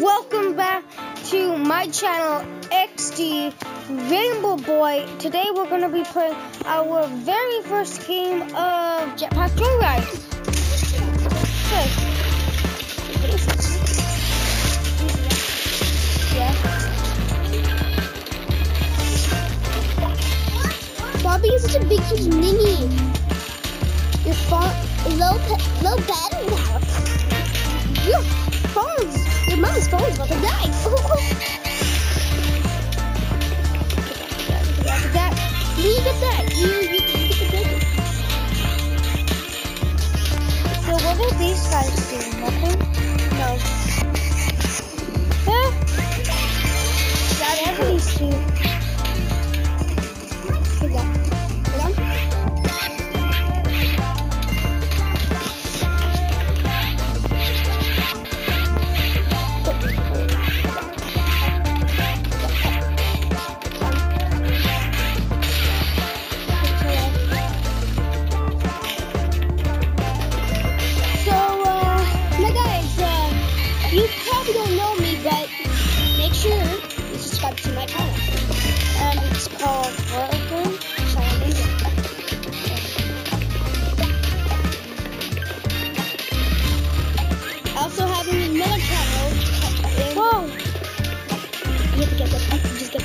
Welcome back to my channel, XD Rainbow Boy. Today we're going to be playing our very first game of Jetpack Joyride. Okay. Yeah. Bobby is such a big, huge mini. Your phone, low, low battery power. You probably don't know me, but make sure you subscribe to my channel. And it's called again? Channel I also have another channel. Whoa! You have to get. I can just get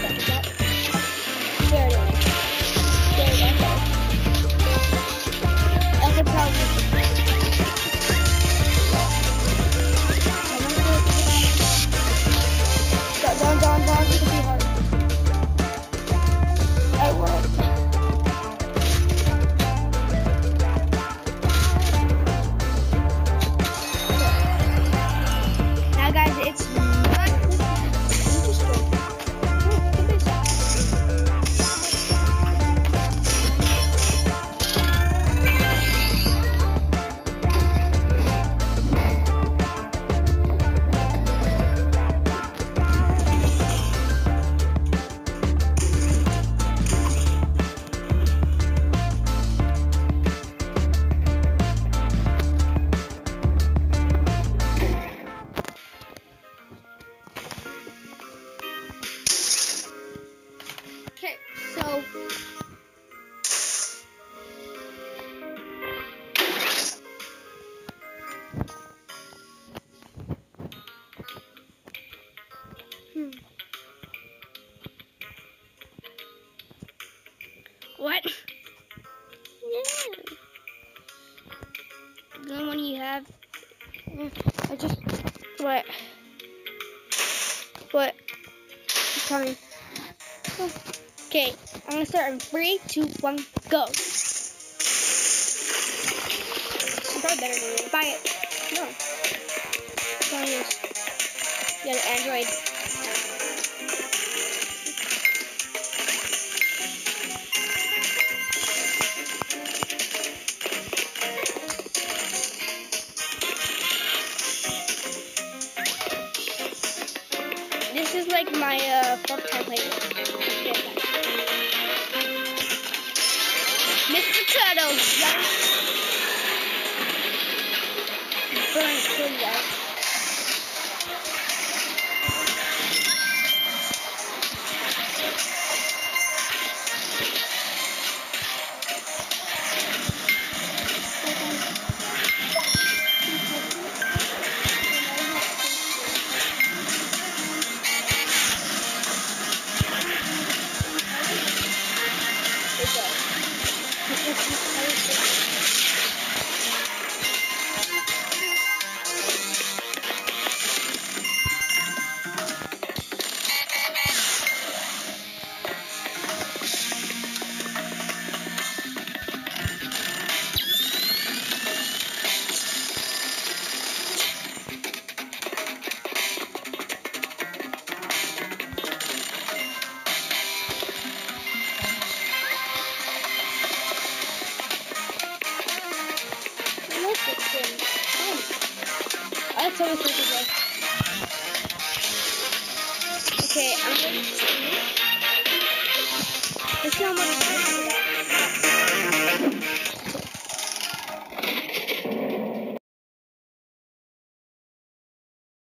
What? Yeah. The one you have. I just. What? What? Tell me. Okay, I'm gonna start in three, two, one, go. I'm probably better than you. Buy it. No. Buy this. Yeah, the Android. Like my uh, time playing Mr. Turtle, yeah. That's so much more to Okay, I'm going to see. Let's see how much